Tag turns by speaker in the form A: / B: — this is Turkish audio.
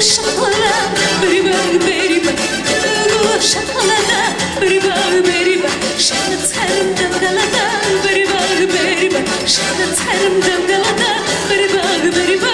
A: Şapıra, bir ben Yaşadım sen dünyada bir bağ bir bağ